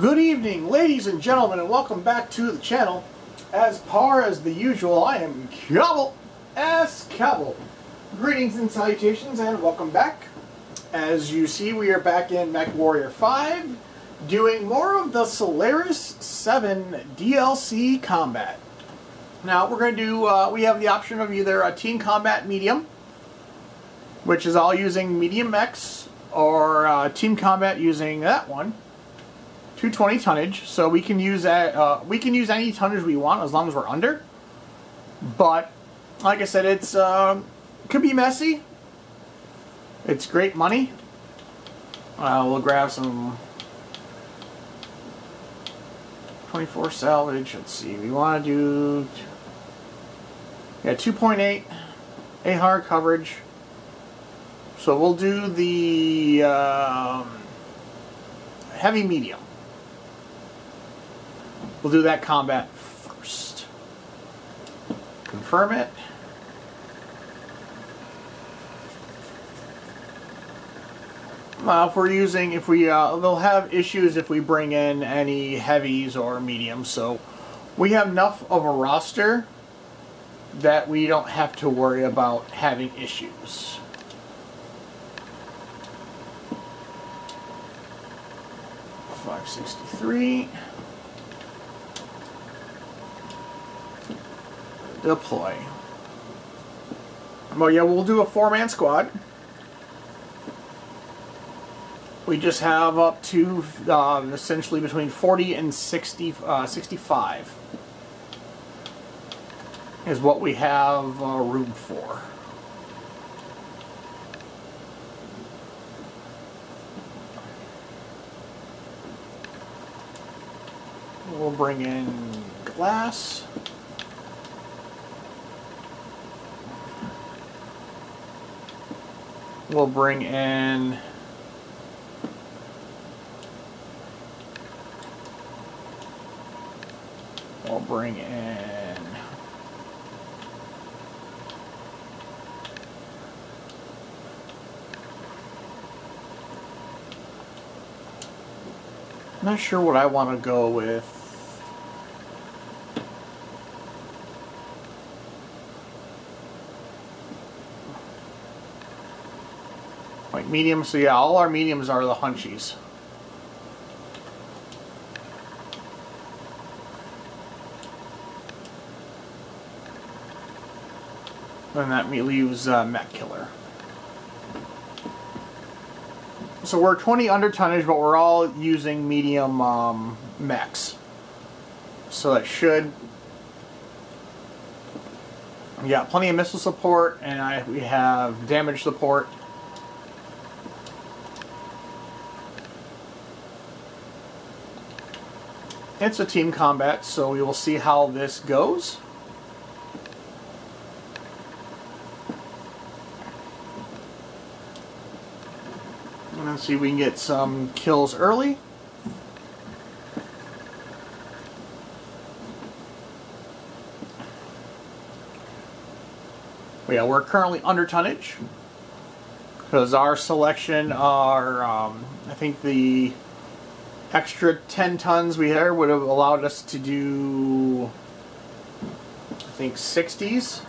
Good evening, ladies and gentlemen, and welcome back to the channel. As par as the usual, I am Cobble S. Cobble. Greetings and salutations, and welcome back. As you see, we are back in Mech Warrior 5, doing more of the Solaris 7 DLC combat. Now, we're going to do, uh, we have the option of either a team combat medium, which is all using medium mechs, or uh, team combat using that one. 220 tonnage, so we can use that. Uh, we can use any tonnage we want as long as we're under. But like I said, it's uh, could be messy. It's great money. Uh, we'll grab some 24 salvage. Let's see. We want to do yeah 2.8 a hard coverage. So we'll do the um, heavy medium. We'll do that combat first. Confirm it. Uh, if we're using, if we, uh, they'll have issues if we bring in any heavies or mediums, so we have enough of a roster that we don't have to worry about having issues. Five sixty deploy. Well, yeah, we'll do a four-man squad. We just have up to uh, essentially between 40 and 60, uh, 65 is what we have uh, room for. We'll bring in glass. We'll bring in we'll bring in I'm not sure what I want to go with medium, so yeah, all our mediums are the hunchies. And that leaves uh, Mech Killer. So we're 20 under tonnage, but we're all using medium um, mechs. So that should... We got plenty of missile support, and I, we have damage support. It's a team combat, so we will see how this goes. Let's see if we can get some kills early. yeah, we're currently under tonnage because our selection are, um, I think the extra 10 tons we had would have allowed us to do, I think, 60s.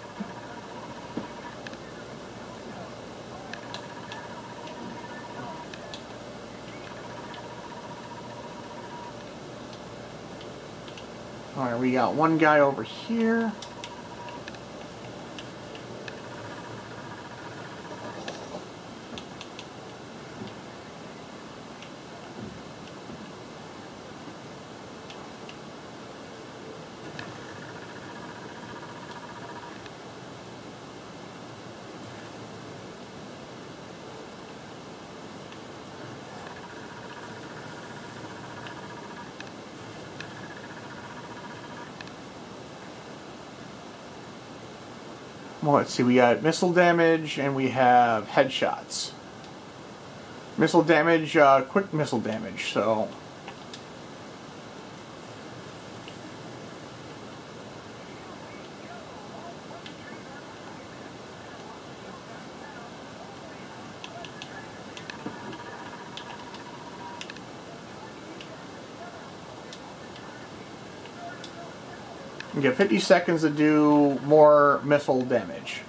Alright, we got one guy over here. Let's see, we got missile damage and we have headshots. Missile damage, uh, quick missile damage, so... You get 50 seconds to do more missile damage.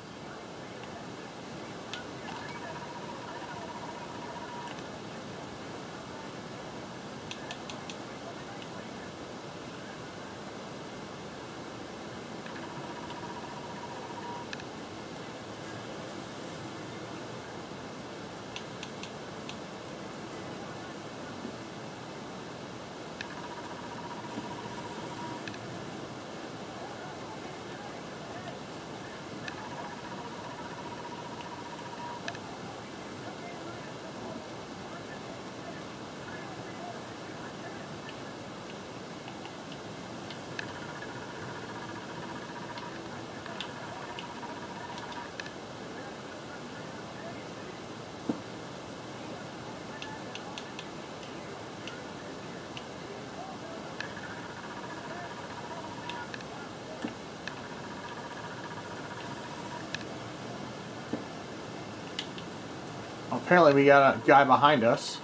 Apparently we got a guy behind us.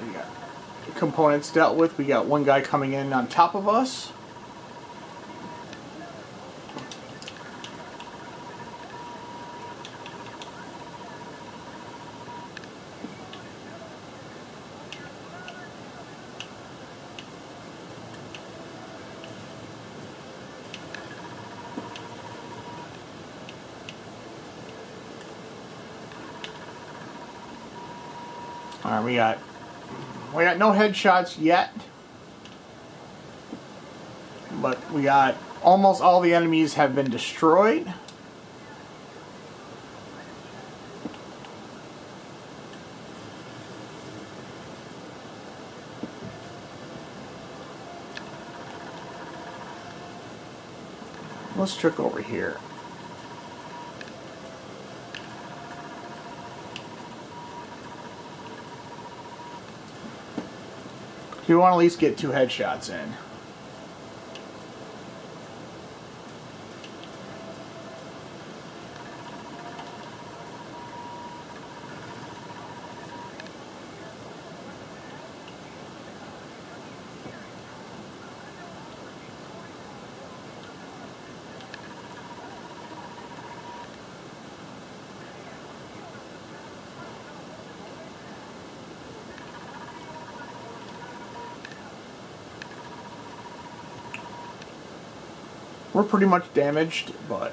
we got components dealt with. We got one guy coming in on top of us. All right, we got we got no headshots yet, but we got almost all the enemies have been destroyed. Let's check over here. You want to at least get two headshots in. We're pretty much damaged, but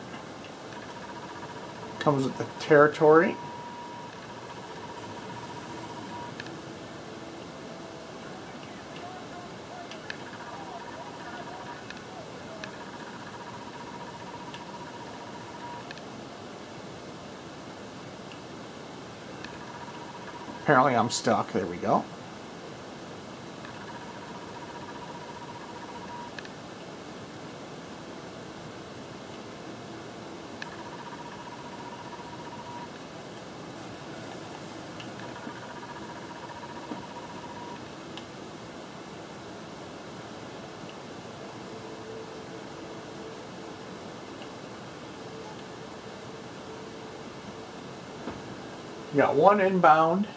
comes with the territory. Apparently I'm stuck. There we go. Got one inbound.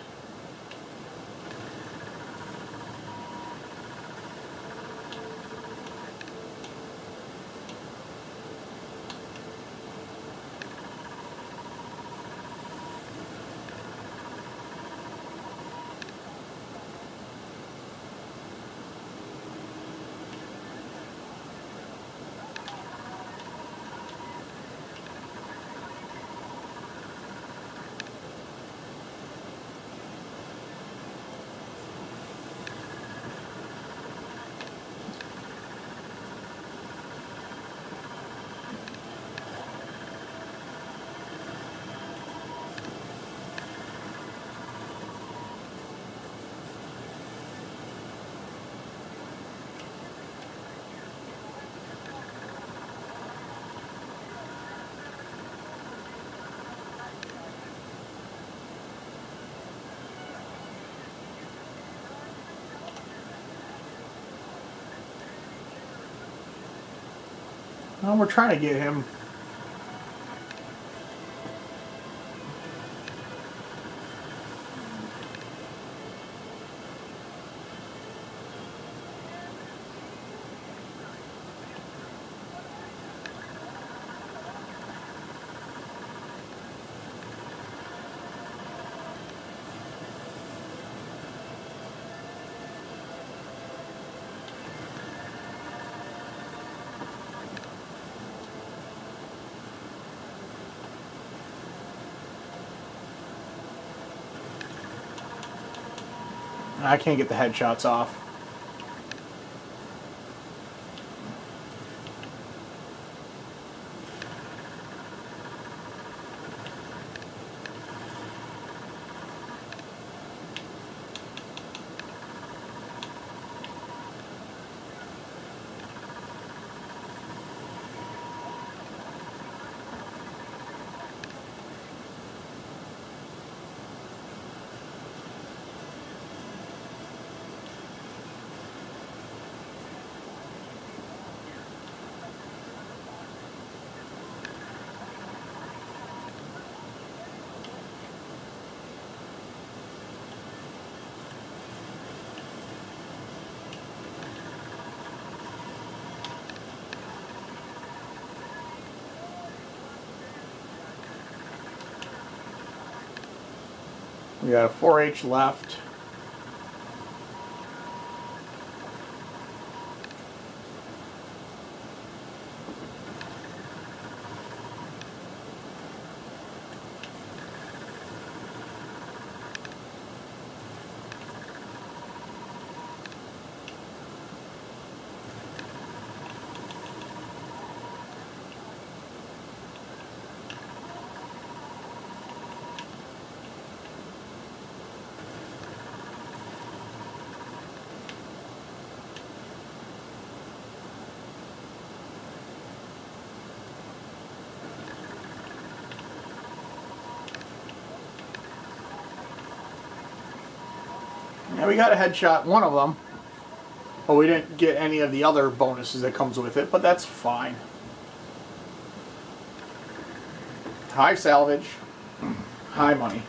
Well, we're trying to get him I can't get the headshots off. We got a 4H left. Yeah, we got a headshot, one of them. But we didn't get any of the other bonuses that comes with it, but that's fine. High salvage, high money.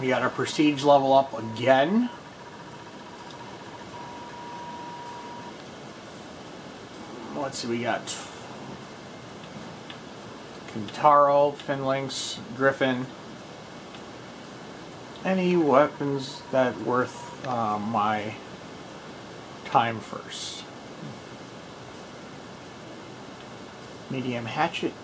We got our prestige level up again. Let's see, we got Kintaro, Finlinks, Griffin. Any weapons that worth uh, my time first? Medium hatchet,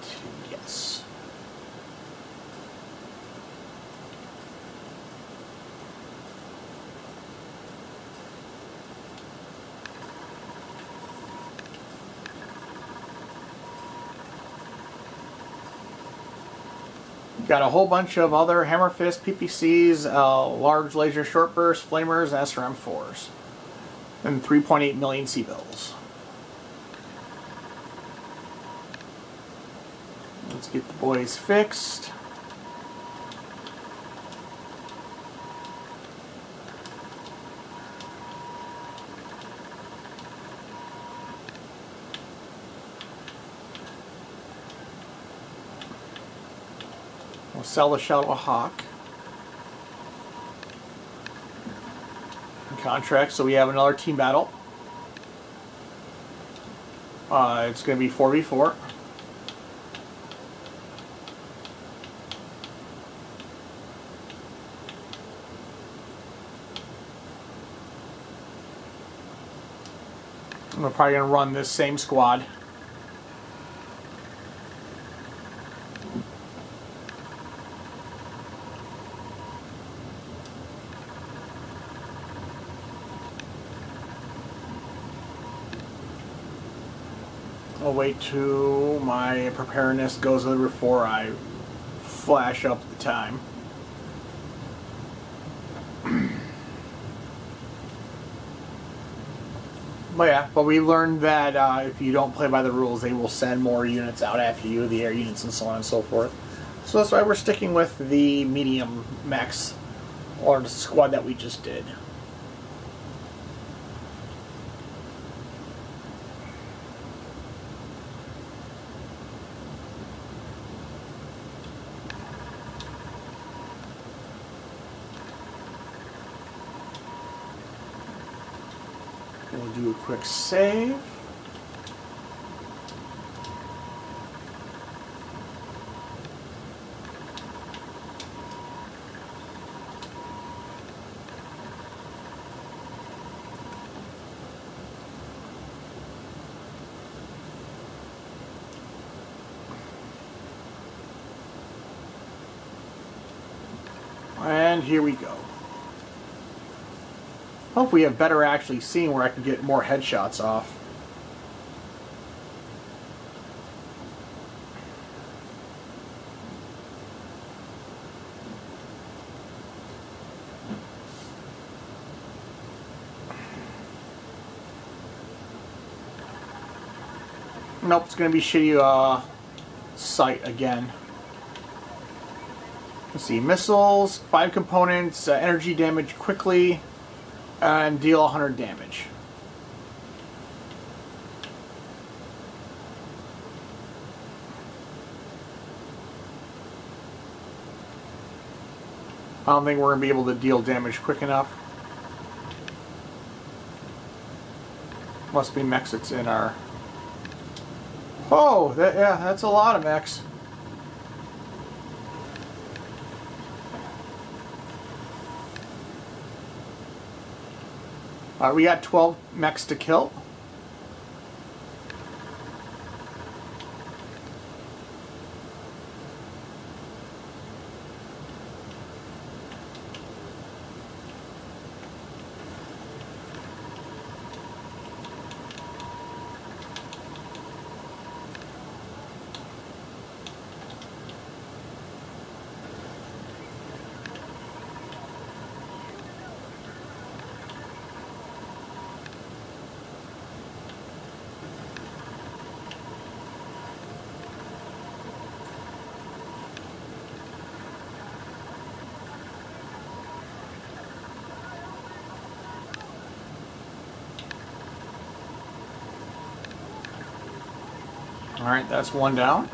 Got a whole bunch of other Hammer Fist, PPCs, uh, large laser short burst, flamers, SRM4s, and 3.8 million C-bills. Let's get the boys fixed. We'll sell the Shadow Hawk. Contract, so we have another team battle. Uh, it's going to be 4v4. We're probably going to run this same squad. Wait till my preparedness goes over before I flash up the time. But yeah, but we learned that uh, if you don't play by the rules, they will send more units out after you, the air units and so on and so forth. So that's why we're sticking with the medium mechs, or the squad that we just did. We'll do a quick save. And here we go. Hope we have better actually seeing where I can get more headshots off. Nope, it's going to be shitty uh, sight again. Let's see, missiles, five components, uh, energy damage quickly, and deal 100 damage. I don't think we're going to be able to deal damage quick enough. Must be mechs that's in our... Oh, that, yeah, that's a lot of mechs. Uh, we got 12 mechs to kill. Alright, that's one down.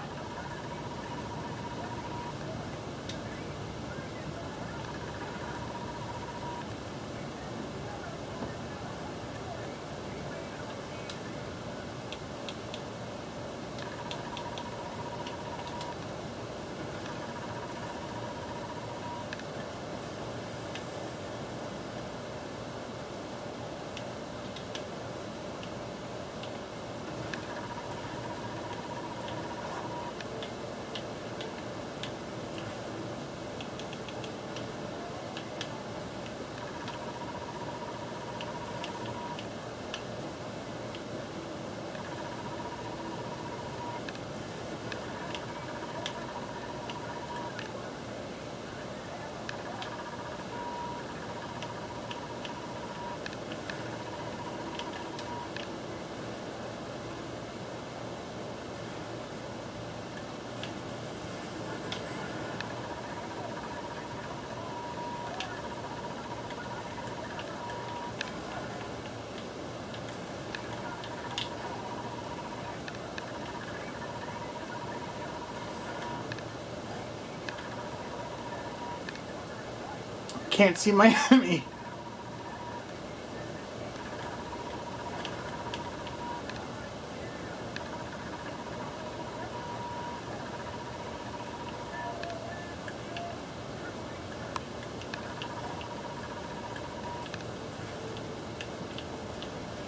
Can't see my enemy.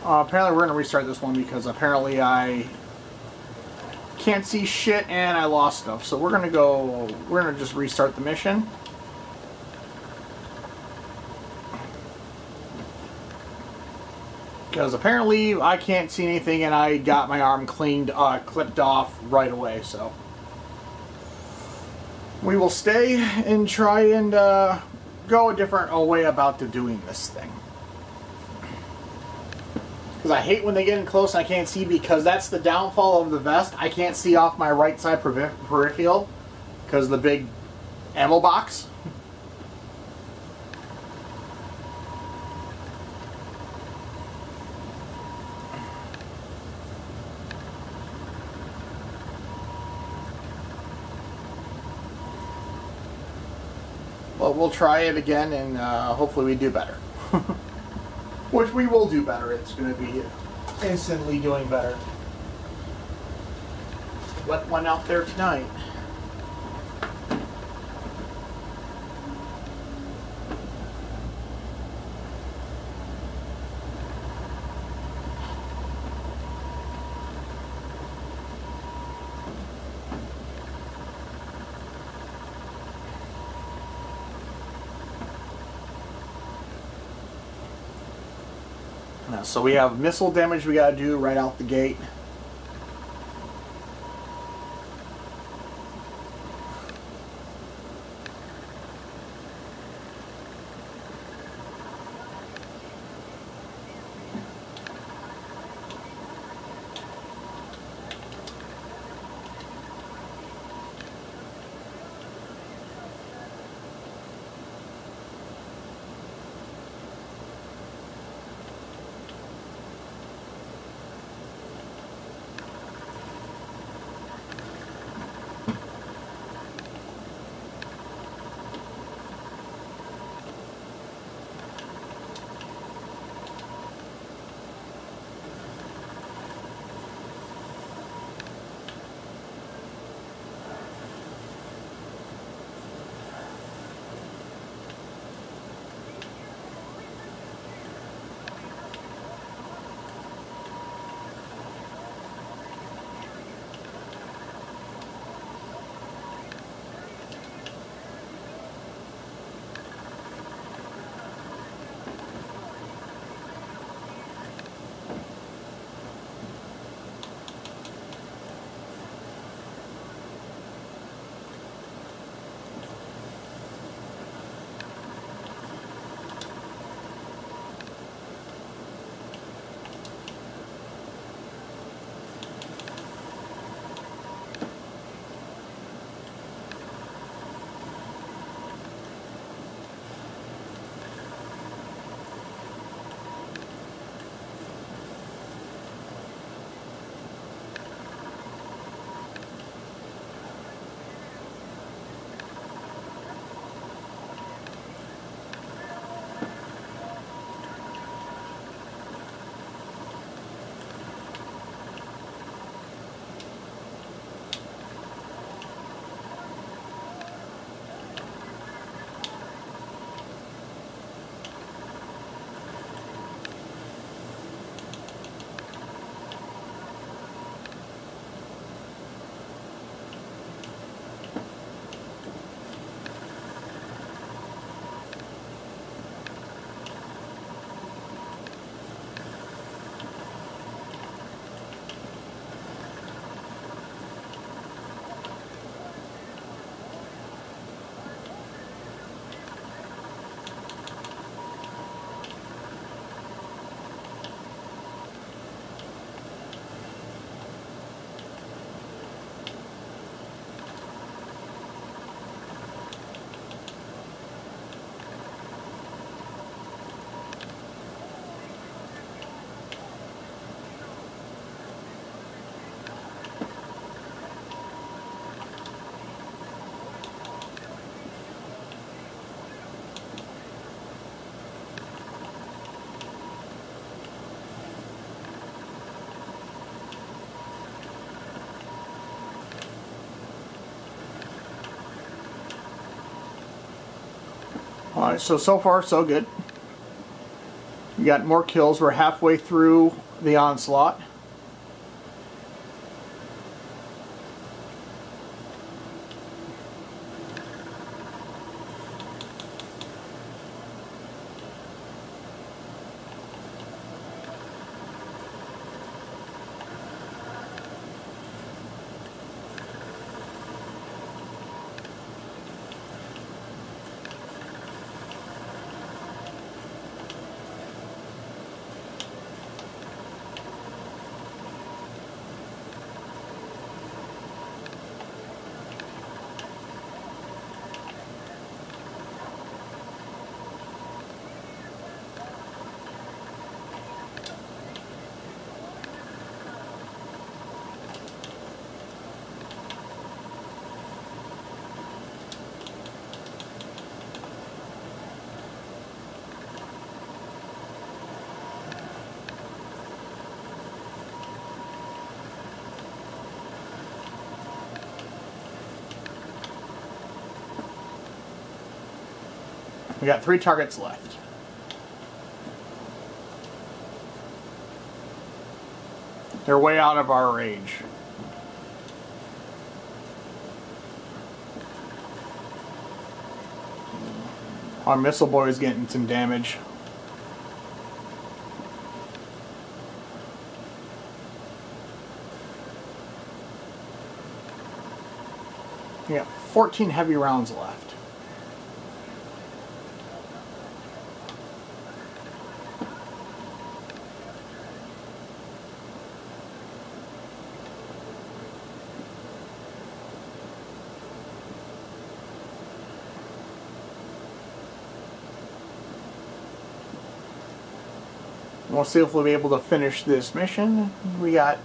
Uh, apparently we're going to restart this one because apparently I can't see shit and I lost stuff. So we're going to go, we're going to just restart the mission. Because apparently I can't see anything and I got my arm cleaned, uh, clipped off right away, so. We will stay and try and uh, go a different way about doing this thing. Because I hate when they get in close and I can't see because that's the downfall of the vest. I can't see off my right side peripheral because the big ammo box. We'll try it again and uh, hopefully we do better. Which we will do better. It's going to be instantly doing better. Wet one out there tonight. So we have missile damage we gotta do right out the gate. So, so far so good. We got more kills. We're halfway through the onslaught. We got three targets left. They're way out of our range. Our missile boy is getting some damage. We got 14 heavy rounds left. We'll see if we'll be able to finish this mission. We got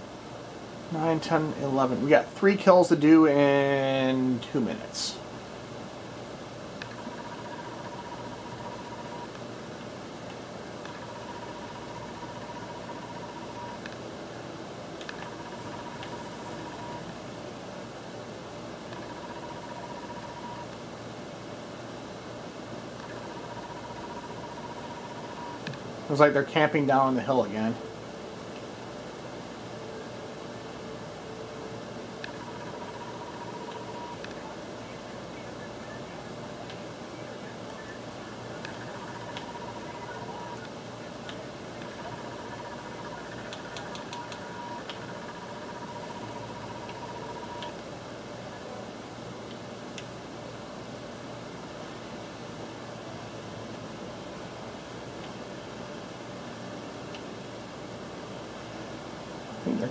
9, 10, 11. We got three kills to do in two minutes. Looks like they're camping down on the hill again.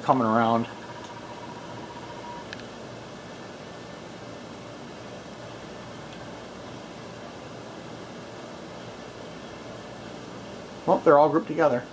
Coming around. Well, they're all grouped together.